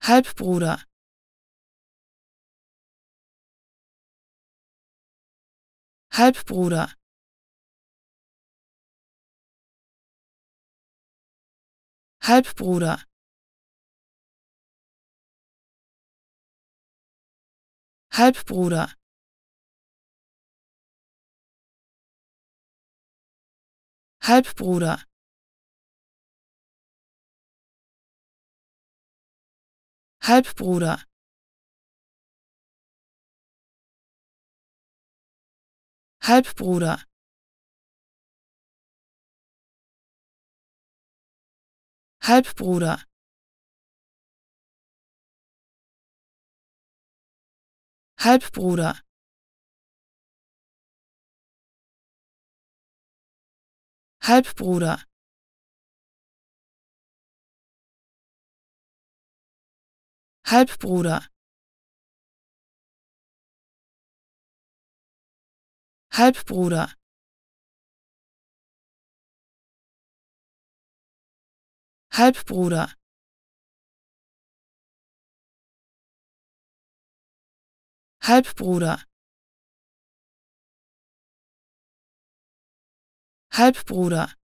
Halbbruder Halbbruder Halbbruder Halbbruder Halbbruder Halbbruder Halbbruder Halbbruder Halbbruder Halbbruder Halbbruder Halbbruder Halbbruder Halbbruder Halbbruder